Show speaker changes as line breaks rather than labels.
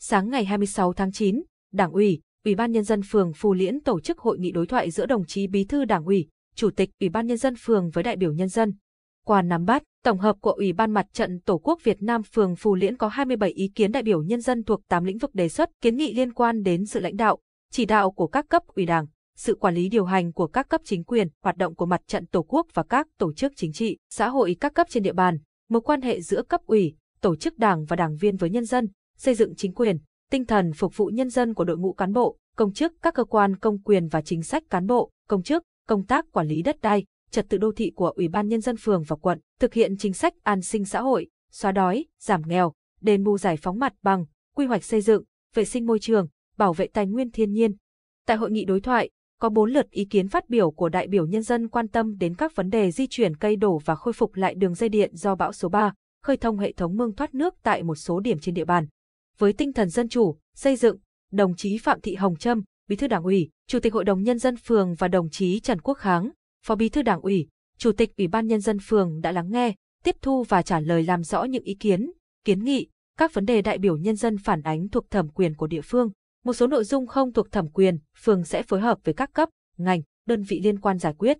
Sáng ngày 26 tháng 9, Đảng ủy, Ủy ban nhân dân phường Phù Liễn tổ chức hội nghị đối thoại giữa đồng chí Bí thư Đảng ủy, Chủ tịch Ủy ban nhân dân phường với đại biểu nhân dân. Qua nắm bắt, tổng hợp của Ủy ban Mặt trận Tổ quốc Việt Nam phường Phù Liễn có 27 ý kiến đại biểu nhân dân thuộc 8 lĩnh vực đề xuất, kiến nghị liên quan đến sự lãnh đạo, chỉ đạo của các cấp ủy Đảng, sự quản lý điều hành của các cấp chính quyền, hoạt động của Mặt trận Tổ quốc và các tổ chức chính trị, xã hội các cấp trên địa bàn, mối quan hệ giữa cấp ủy, tổ chức đảng và đảng viên với nhân dân, xây dựng chính quyền, tinh thần phục vụ nhân dân của đội ngũ cán bộ, công chức các cơ quan công quyền và chính sách cán bộ, công chức, công tác quản lý đất đai, trật tự đô thị của Ủy ban Nhân dân phường và quận, thực hiện chính sách an sinh xã hội, xóa đói, giảm nghèo, đền bù giải phóng mặt bằng, quy hoạch xây dựng, vệ sinh môi trường, bảo vệ tài nguyên thiên nhiên. Tại hội nghị đối thoại, có bốn lượt ý kiến phát biểu của đại biểu nhân dân quan tâm đến các vấn đề di chuyển cây đổ và khôi phục lại đường dây điện do bão số 3, khơi thông hệ thống mương thoát nước tại một số điểm trên địa bàn. Với tinh thần dân chủ, xây dựng, đồng chí Phạm Thị Hồng Trâm, Bí thư Đảng ủy, Chủ tịch Hội đồng nhân dân phường và đồng chí Trần Quốc Kháng, Phó Bí thư Đảng ủy, Chủ tịch Ủy ban nhân dân phường đã lắng nghe, tiếp thu và trả lời làm rõ những ý kiến, kiến nghị, các vấn đề đại biểu nhân dân phản ánh thuộc thẩm quyền của địa phương. Một số nội dung không thuộc thẩm quyền, phường sẽ phối hợp với các cấp, ngành, đơn vị liên quan giải quyết.